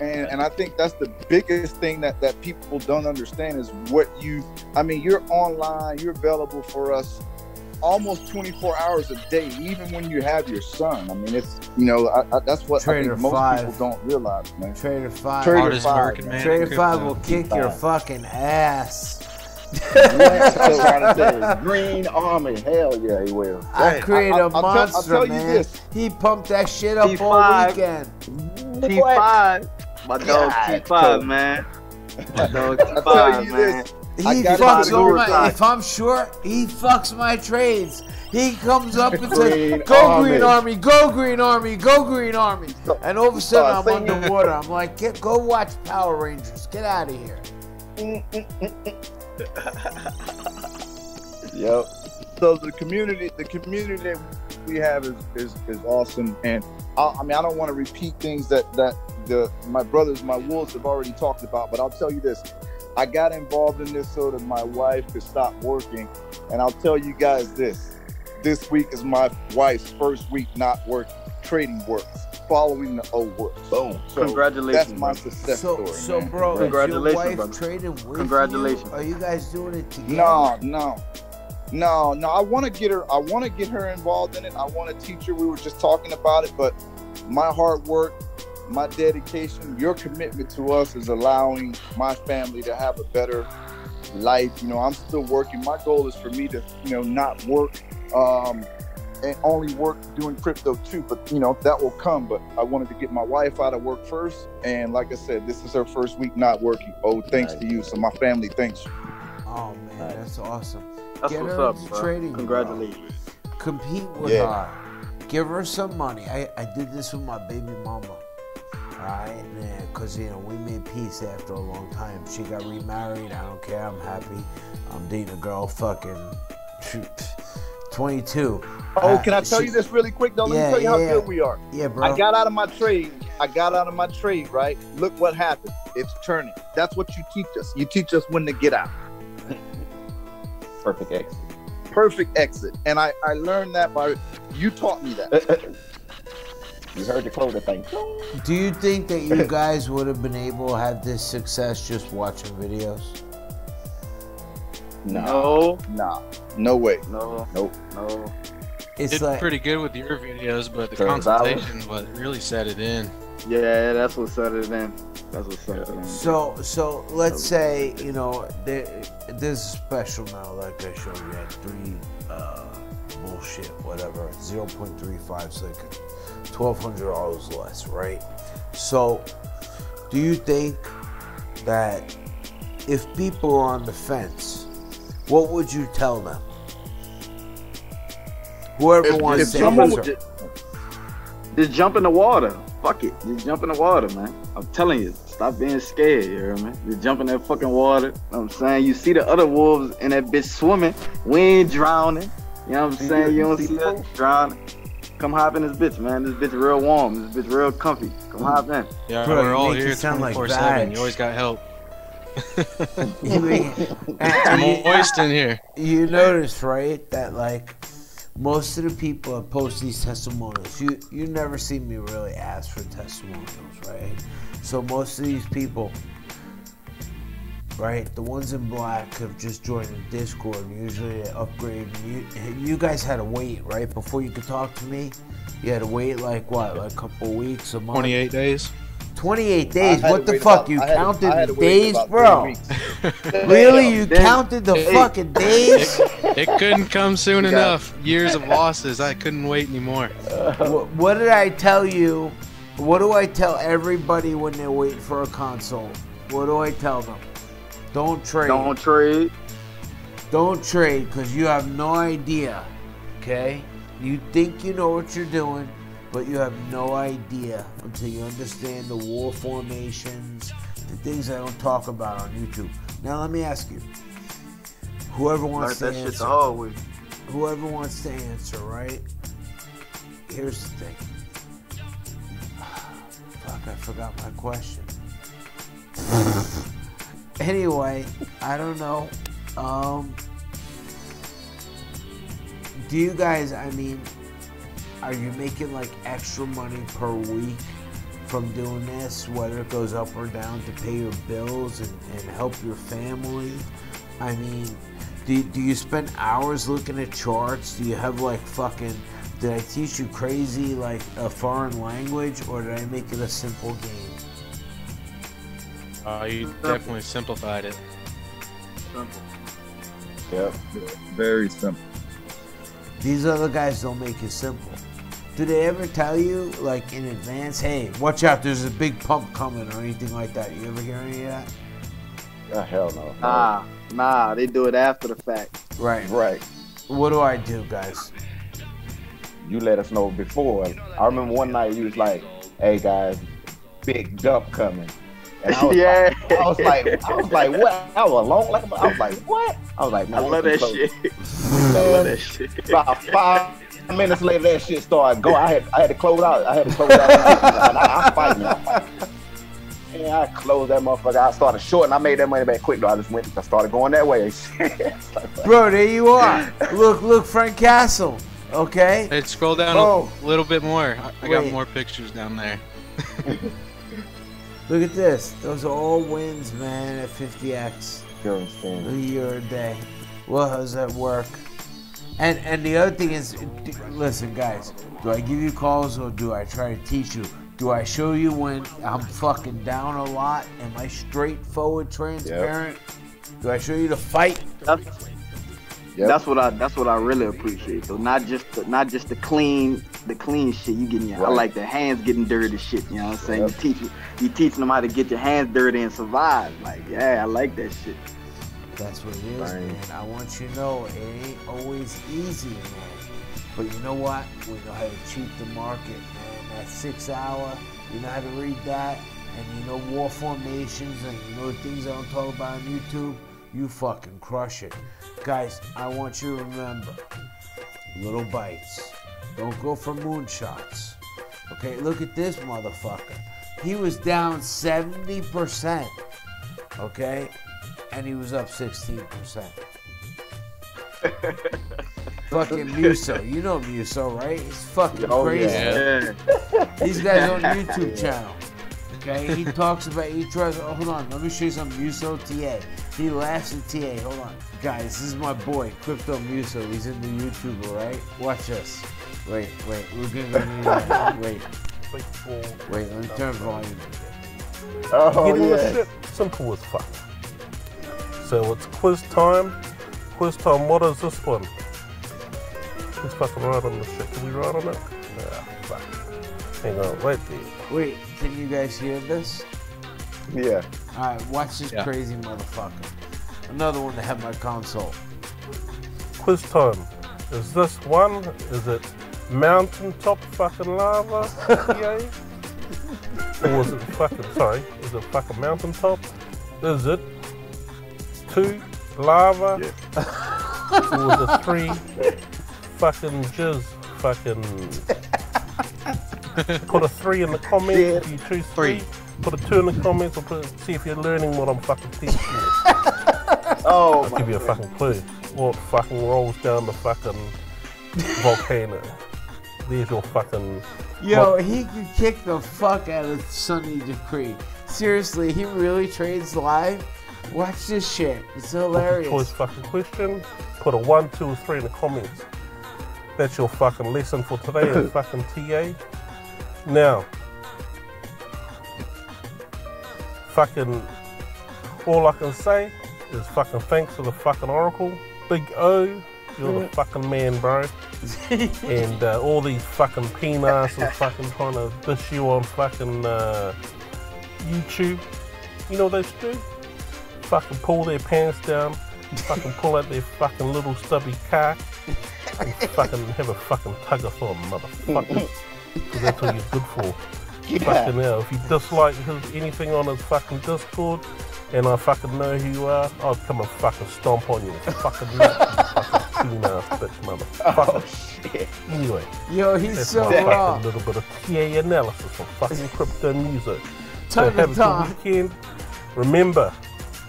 And and I think that's the biggest thing that that people don't understand is what you. I mean, you're online, you're available for us almost 24 hours a day, even when you have your son. I mean, it's you know I, I, that's what I think most five. people don't realize, man. Trader five. Trader hardest five, working man. man. Trader in five will kick your fucking ass. So trying to say Green Army. Hell yeah, he will. I Hey, create I- a I'll tell- I'll monster, tell you man. this. He pumped that shit up all T5. weekend. T five. My dog God, T five, man. My dog T I tell five, you man. He fucks it all my. If I'm short, he fucks my trades. He comes up and says, "Go Army." Green Army, go Green Army, go Green Army," and all of a sudden I'm underwater. I'm like, "Get, go watch Power Rangers. Get out of here." Yep. So the community, the community that we have is is, is awesome, and I, I mean I don't want to repeat things that that the my brothers, my wolves have already talked about, but I'll tell you this: I got involved in this so that my wife could stop working, and I'll tell you guys this: this week is my wife's first week not working, trading works, following the O works. Boom. So Congratulations, That's my success So, story. so, man. bro, is your Congratulations, wife brother. trading with Congratulations. you? Are you guys doing it together? No, no, no, no. I want to get her. I want to get her involved in it. I want to teach her. We were just talking about it, but my hard work, my dedication, your commitment to us is allowing my family to have a better life. You know, I'm still working. My goal is for me to, you know, not work um, and only work doing crypto too. But you know, that will come. But I wanted to get my wife out of work first, and like I said, this is her first week not working. Oh, thanks to you. So my family thanks you. Oh man, that's awesome. That's Get what's her up, into bro. trading, bro. Compete with Yeah. her. Give her some money. I, I did this with my baby mama. Alright? Because, you know, we made peace after a long time. She got remarried. I don't care. I'm happy. I'm dating a girl fucking 22. Oh, Uh, can I tell she- you this really quick though? Let Yeah, me tell you how yeah. good we are. Yeah, bro. I got out of my trade. I got out of my trade, right? Look what happened. It's turning. That's what you teach us. You teach us when to get out. Perfect exit. Perfect exit. And I, I learned that by you taught me that. You heard the closer thing. Do you think that you guys would have been able to have this success just watching videos? No. No. Nah. No way. No. Nope. No. It's Did like, pretty good with your videos, but the consultation was what really set it in. Yeah, that's what set it in. That's what set it in. So, so let's say you know this there's special now, like I showed you at three uh, bullshit, whatever, zero point three five seconds $1,200 less, right? So, do you think that if people are on the fence, what would you tell them? Whoever if, wants if to jump answer. Just, just jump in the water. Fuck it. Just jump in the water, man. I'm telling you, stop being scared, you hear me? Just jump in that fucking water. You know what I'm saying? You see the other wolves in that bitch swimming. We ain't drowning. You know what I'm saying? You don't see us drowning. Come hop in this bitch, man. This bitch real warm. This bitch real comfy. Come hop in. Yeah, Bro, we're you all here sound like 24 7. Vag. You always got help. You, and- and you- Moist in here. you notice, right, that like most of the people that post these testimonials, you you never see me really ask for testimonials, right? So most of these people, right, the ones in black have just joined the Discord. Usually they upgrade. And you you guys had to wait, right, before you could talk to me. You had to wait like what, like a couple weeks, a month. 28 days. 28 days. What the fuck? about- you I counted had the to days, bro? Really? You Damn. counted the Hey. fucking days? It couldn't come soon got- enough. Years of losses. I couldn't wait anymore. what, what did I tell you? What do I tell everybody when they wait for a console? What do I tell them? Don't trade. Don't trade. Don't trade because you have no idea. Okay? You think you know what you're doing, but you have no idea until you understand the war formations, the things I don't talk about on YouTube. Now let me ask you. Whoever Learned wants to that answer, hard whoever wants to answer, right? Here's the thing. Fuck, I forgot my question. Anyway, I don't know. Um, do you guys? I mean, are you making like extra money per week from doing this, whether it goes up or down, to pay your bills and, and help your family? I mean, do, do you spend hours looking at charts? Do you have like fucking? Did I teach you crazy like a foreign language, or did I make it a simple game? Uh, you definitely simplified it. Simple. Yep. Very simple. These other guys don't make it simple. Do they ever tell you, like in advance, hey, watch out, there's a big pump coming or anything like that? You ever hear any of that? Oh, hell no. Nah, nah, they do it after the fact. Right. Right. What do I do, guys? You let us know before. I remember one night you was like, "Hey guys, big dump coming," and I was Yeah. like, I was like, I was like, what? I was alone. Like, I was like, what? I was like, I man, love this that is shit. close. I love that shit. about five minutes later, that shit started going. I had, I had to close out. I had to close out. and I, I'm fighting. I'm fighting. And I closed that motherfucker. I started short, and I made that money back quick. Though I just went, I started going that way. Bro, there you are. look, look, Frank Castle. Okay? Hey, scroll down Oh. a little bit more. I, I got more pictures down there. Look at this. Those are all wins, man, at 50x. you a year a day. Well, how does that work? And and the other thing is, listen, guys. Do I give you calls or do I try to teach you? Do I show you when I'm fucking down a lot? Am I straightforward, transparent? Do I show you the fight? That's, Yep. that's what I that's what I really appreciate. So not just the, not just the clean the clean shit you getting. I like the hands getting dirty shit. You know what I'm saying? Yep. You teach you teaching them how to get your hands dirty and survive. Like yeah, I like that shit. That's what it is, Right. man. I want you to know it ain't always easy, man. But you know what? We know how to cheat the market, man. That six hour, you know how to read that, and you know war formations, and you know the things I don't talk about on YouTube. You fucking crush it, guys. I want you to remember, little bites. Don't go for moonshots. Okay, look at this motherfucker. He was down seventy percent. Okay, and he was up 16%. fucking Muso. You know Muso, right? He's fucking Oh, crazy. yeah. Yeah. These guys on YouTube channel. Okay, he talks about he tries. Oh, hold on, let me show you some Muso TA. He laughs at TA. Hold on, guys. This is my boy Crypto Muso. He's in the YouTuber, right? Watch this. Wait, wait. We're gonna need that. Wait, wait. Let me turn volume. Oh Getting the yeah. shit simple as fuck. So it's quiz time. Quiz time, what is this one? Let's fucking write on the shit. Can we write on it? Yeah, fuck. Hang on, wait there. Wait, can you guys hear this? Yeah. All right, watch this Yeah. crazy motherfucker. Another one to have my console. Quiz time. Is this one? Is it mountaintop fucking lava? Yay? Or is it fucking, sorry, is it fucking mountaintop? Is it two lava? Or is it three fucking jizz fucking. Put a three in the comments if you choose three. Three. Put a two in the comments or put, see if you're learning what I'm fucking teaching you. Oh, I'll give you a fucking clue. What fucking rolls down the fucking volcano? There's your fucking. Yo, he can kick the fuck out of Sunny Decree. Seriously, he really trades live. Watch this shit. It's multiple choice hilarious. fucking question. Put a one, two, or three in the comments. That's your fucking lesson for today in fucking TA. Now, fucking, all I can say is fucking thanks to the fucking Oracle. Big O, you're the fucking man, bro. and uh, all these fucking peanuts and fucking trying to dish you on fucking uh, YouTube. You know what they should do? Fucking pull their pants down, fucking pull out their fucking little stubby cock, and fucking have a fucking tug of thumb, motherfucker. Because that's what you're good for. Fucking hell, if you dislike his, anything on his fucking Discord, and I fucking know who you are, I'll come and fucking stomp on you. Fucking nut, you fucking bitch, motherfucker. Oh, anyway. Yo, he's That's so my raw. fucking little bit of TA analysis on fucking crypto music. So have a good weekend. Remember,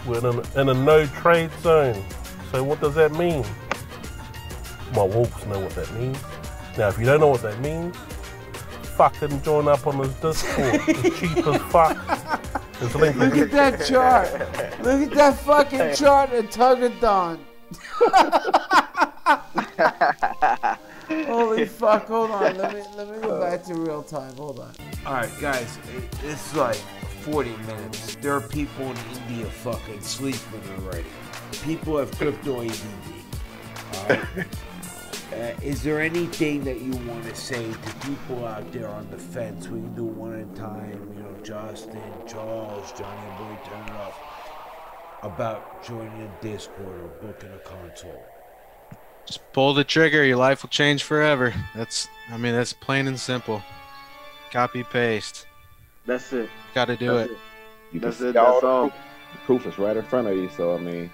we're in a, in a no trade zone. So what does that mean? My wolves know what that means. Now, if you don't know what that means, fucking join up on his Discord. it's cheap as fuck. There's a link Look at that chart. Look at that fucking chart of Tugadon. Holy fuck, hold on. Let me let me go back to real time. Hold on. Alright guys, it's like 40 minutes. There are people in India fucking sleeping already. People have crypto ADD. Alright? Uh, is there anything that you want to say to people out there on the fence? We can do one at a time. You know, Justin, Charles, Johnny Boy, turn it up. About joining a Discord or booking a console. Just pull the trigger, your life will change forever. That's, I mean, that's plain and simple. Copy paste. That's it. Got to do That's it. You That's see it. all That's the all. proof. Proof is right in front of you. So I mean,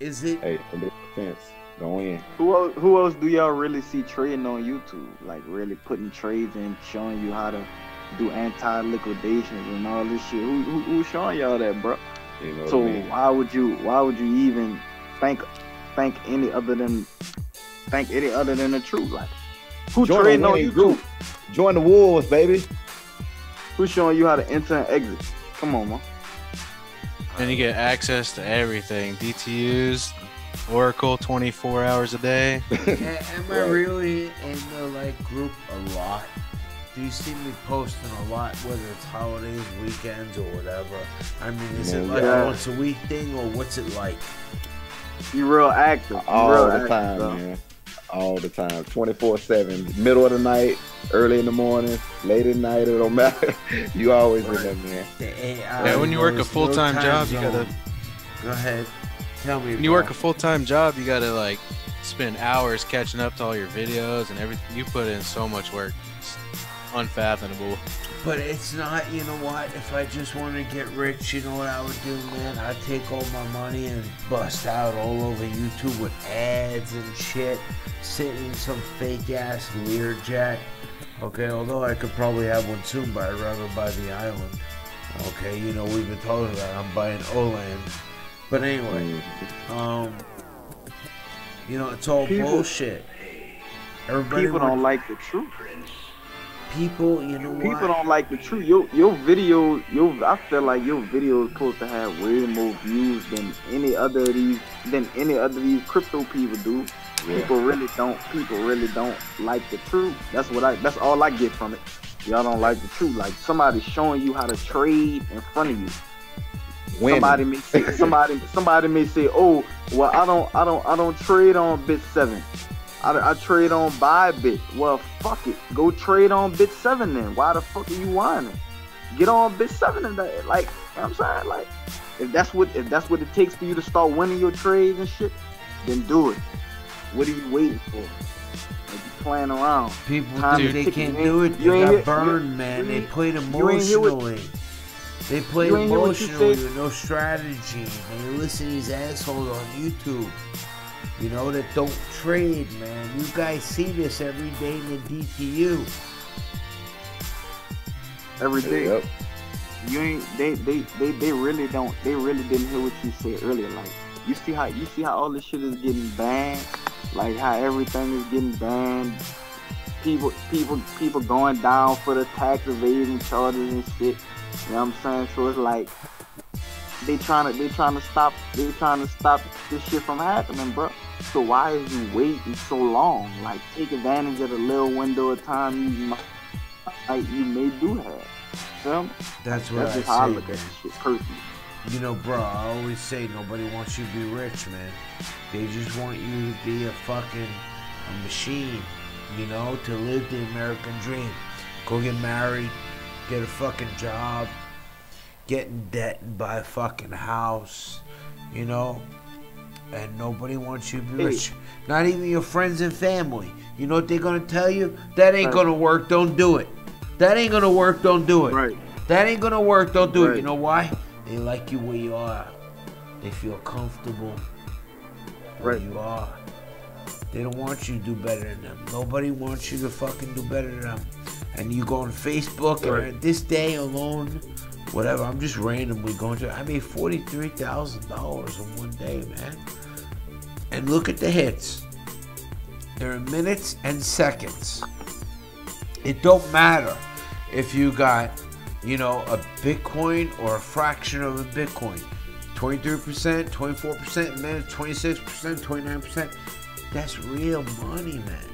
Is it? hey, a little defense. Go in. Who else, who else do y'all really see trading on YouTube? Like really putting trades and showing you how to do anti liquidations and all this shit. Who, who who's showing y'all that, bro? You know So I mean? why would you why would you even think think any other than think any other than the truth? Like who Join trading on winning YouTube? group. Join the wolves, baby. Who's showing you how to enter and exit? Come on, man. And you get access to everything. DTUs, Oracle 24 hours a day. A- am I really in the like group a lot? Do you see me posting a lot, whether it's holidays, weekends, or whatever? I mean, is it like Yeah. a once a week thing, or what's it like? You real active. You All real the active, time, bro. man. All the time. 24 7. Middle of the night, early in the morning, late at night, it don't matter. you always in there, man. Yeah, when you work a full-time job, you gotta- Go ahead. Tell me. When you bro. work a full time job, you gotta like spend hours catching up to all your videos and everything. You put in so much work. It's unfathomable. But it's not, you know what? If I just want to get rich, you know what I would do, man? I'd take all my money and bust out all over YouTube with ads and shit, sitting in some fake ass Learjet. Okay, although I could probably have one soon, but I'd rather buy the island. Okay, you know, we've been talking about I'm buying Oland. But anyway, um, you know, it's all People- bullshit. Everybody People don't like the truth. people, you know People what? don't like the truth. Your your video, your I feel like your video is supposed to have way more views than any other of these than any other of these crypto people do. People really don't. People really don't like the truth. That's what I. That's all I get from it. Y'all don't like the truth. Like somebody showing you how to trade in front of you. Winning. Somebody may say somebody somebody may say, oh, well I don't I don't I don't trade on Bit Seven. I, I trade on Bybit. Well, fuck it. Go trade on BitSeven then. Why the fuck are you whining? Get on BitSeven and that. Like, you know what I'm saying, like, if that's what if that's what it takes for you to start winning your trades and shit, then do it. What are you waiting for? Like you playing around. People Time think is they can't do it. you They ain't got burned, man. you They ain't- played you ain't hear what- emotionally. They play You ain't you emotionally with no strategy. And you listen to these assholes on YouTube, you know, that don't trade, man. You guys see this every day in the DTU. Every day. Yep. you ain't they, they they they really don't they really didn't hear what you said earlier. Like you see how you see how all this shit is getting banned, like how everything is getting banned. People people people going down for the tax evasion charges and shit. You know what I'm saying? So it's like they trying to they trying to stop they trying to stop this shit from happening, bro. So why is you waiting so long? Like take advantage of the little window of time you might, like you may do have. Feel me? That's what That's I just how I say, look at man. this shit personally. You know, bro, I always say nobody wants you to be rich, man. They just want you to be a fucking a machine, you know, to live the American dream. Go get married, get a fucking job, get in debt and buy a fucking house, you know. And nobody wants you to be rich. Not even your friends and family. You know what they're gonna tell you? That ain't Right. gonna work, don't do it. That ain't gonna work, don't do it. Right. That ain't gonna work, don't do it. You know why? They like you where you are. They feel comfortable where Right. you are. They don't want you to do better than them. Nobody wants you to fucking do better than them. And you go on Facebook Right. and this day alone, whatever, I'm just randomly going to I made forty three thousand dollars in one day, man. And look at the hits. They're in minutes and seconds. It don't matter if you got, you know, a Bitcoin or a fraction of a Bitcoin. 23%, 24% in minutes, 26%, 29%. That's real money, man.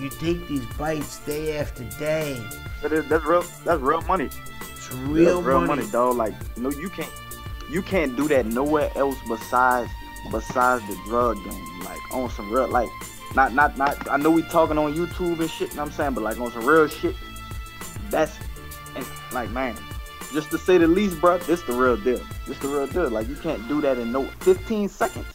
You take these bites day after day. That is that's real that's real money. It's real, that's real money. money, dog. Like no, you can't you can't do that nowhere else besides besides the drug game. Like on some real like not not not. I know we talking on YouTube and shit. You know what I'm saying, but like on some real shit. That's and like man, just to say the least, bro. This the real deal. This the real deal. Like you can't do that in no 15 seconds.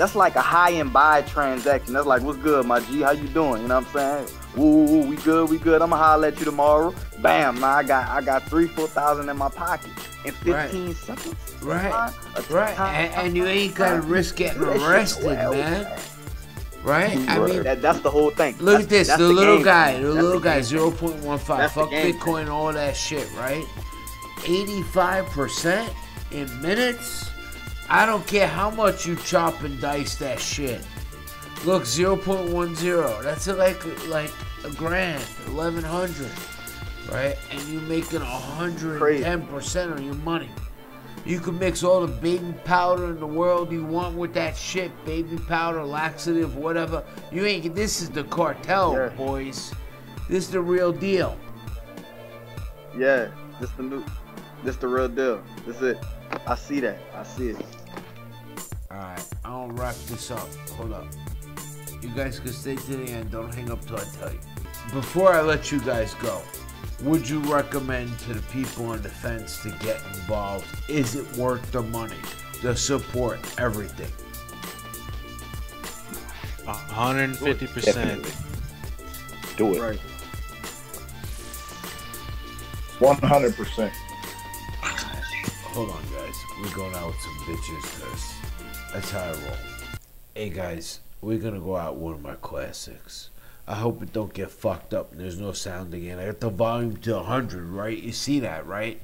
That's like a high and buy transaction. That's like, what's good, my G? How you doing? You know what I'm saying? Woo, woo, woo, we good, we good. I'ma holler at you tomorrow. Bam, now I got I got three, four thousand in my pocket in 15 seconds. Right, A right. time- And, and you ain't got to risk getting Do that shit arrested, well, man. Right? I mean, that, that's the whole thing. Look That's- at this, that's the, little game guy, the little the guy, zero point one five. Fuck Bitcoin, all that shit, right? Eighty-five percent in minutes. I don't care how much you chop and dice that shit. Look, zero point one zero. That's like like a grand, eleven hundred, right? And you're making a hundred and ten percent on your money. You can mix all the baby powder in the world you want with that shit, baby powder, laxative, whatever. You ain't. This is the cartel, Yeah. boys. This is the real deal. Yeah, this the new, this the real deal. This is it. I see that. I see it. All right, I'll wrap this up. Hold up. You guys can stay to the end. Don't hang up till I tell you. Before I let you guys go, would you recommend to the people on the fence to get involved? Is it worth the money, the support, everything? Hundred and fifty percent. Definitely. Do it. Right. One hundred percent. Hold on, guys. We're going out with some bitches because that's how I roll. Hey, guys, we're gonna go out with one of my classics. I hope it don't get fucked up and there's no sound again. I got the volume to 100, right? You see that, right?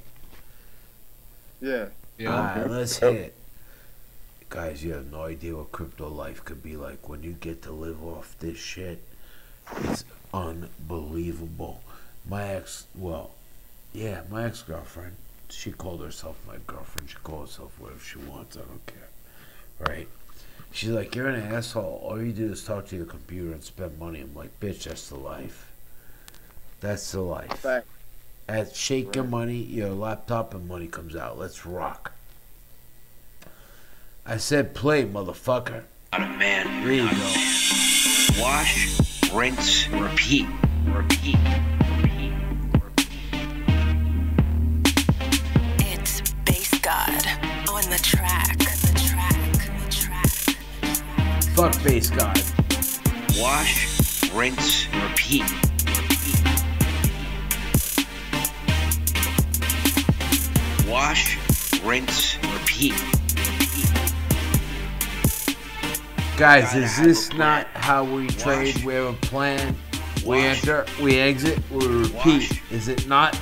Yeah. Yeah. Alright, let's hit it. Guys, you have no idea what crypto life could be like when you get to live off this shit. It's unbelievable. My ex, well, yeah, my ex girlfriend, she called herself my girlfriend. She calls herself whatever she wants. I don't care. Right? She's like, You're an asshole. All you do is talk to your computer and spend money. I'm like, Bitch, that's the life. That's the life. Fact. At shake your money, your laptop, and money comes out. Let's rock. I said play, motherfucker. Not a man. There you go. man. Wash, rinse, repeat. Repeat. Repeat. Track. Fuck base god. Wash, rinse, repeat. Repeat. Wash, rinse, repeat. Repeat. Guys, is this not how we trade? We have a plan. We Wash. enter, we exit, we repeat. Wash. Is it not?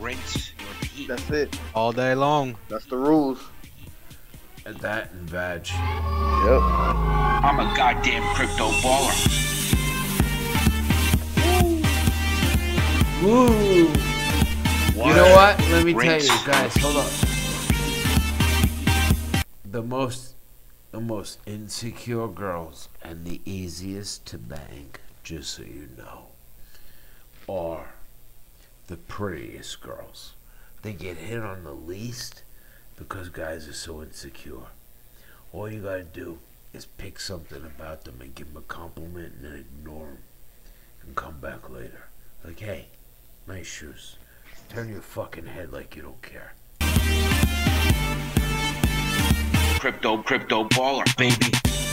Rinse, repeat. That's it. all day long. That's the rules. And that and veg. Yep. I'm a goddamn crypto baller. Woo! What? You know what? Let me tell you, guys. Hold on. The most, the most insecure girls and the easiest to bang, just so you know, are the prettiest girls. They get hit on the least because guys are so insecure. All you gotta do is pick something about them and give them a compliment and then ignore them and come back later. Like, hey, nice shoes. Turn your fucking head like you don't care. Crypto, crypto baller, baby.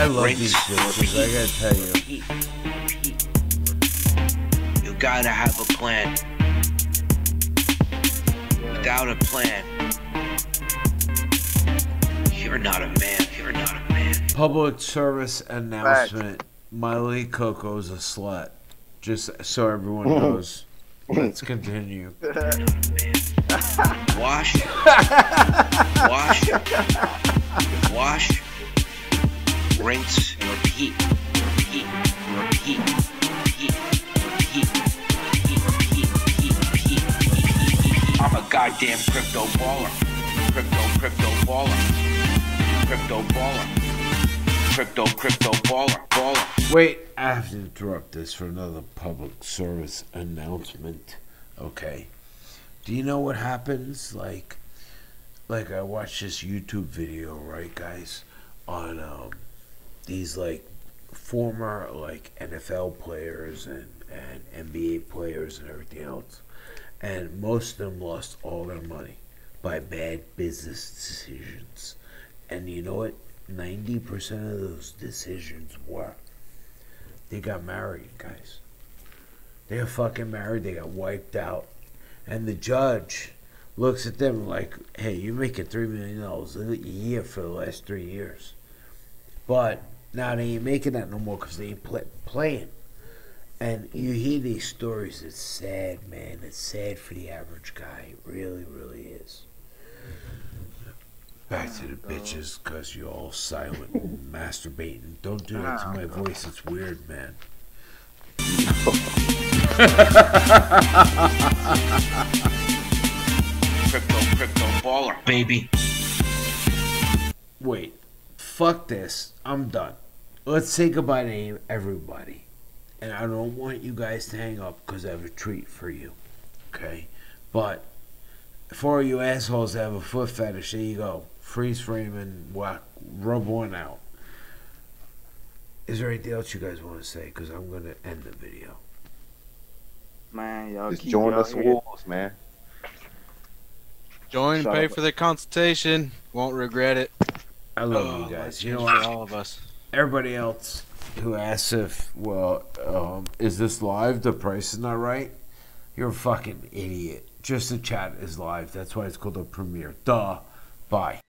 I love rinse, these bitches, I gotta tell you. repeat, repeat. You gotta have a plan. Without a plan, you're not a man. You're not a man. Public service announcement. Miley Coco's a slut. Just so everyone knows. Let's continue. Wash. Wash. Wash rent, you know, I'm a goddamn crypto baller, crypto, crypto baller, crypto baller, crypto, crypto baller, baller. Wait, I have to interrupt this for another public service announcement. Okay. Do you know what happens? Like, like I watched this YouTube video, right, guys, on um, these like former like NFL players and and NBA players and everything else, and most of them lost all their money by bad business decisions. And you know what? Ninety percent of those decisions were they got married, guys. They got fucking married. They got wiped out, and the judge looks at them like, "Hey, you're making three million dollars a year for the last three years, but now they ain't making that no more because they ain't play, playing." And you hear these stories. It's sad, man. It's sad for the average guy. It really, really is. Back to the bitches, cause you're all silent and masturbating. Don't do that to my ah. voice. It's weird, man. Crypto, crypto baller. Baby. Wait, fuck this. I'm done. Let's say goodbye to everybody. And I don't want you guys to hang up because I have a treat for you. Okay? But for all you assholes that have a foot fetish, there you go. Freeze frame and whack, rub one out. Is there anything else you guys want to say? Because I'm going to end the video. Man, y'all Just keep join us here. wolves, man. Join, Shut pay up. for the consultation. Won't regret it. I love Oh, you guys. You know what? all of us. Everybody else who asks if, well, um, is this live? The price is not right. You're a fucking idiot. Just the chat is live. That's why it's called a premiere. Duh. Bye.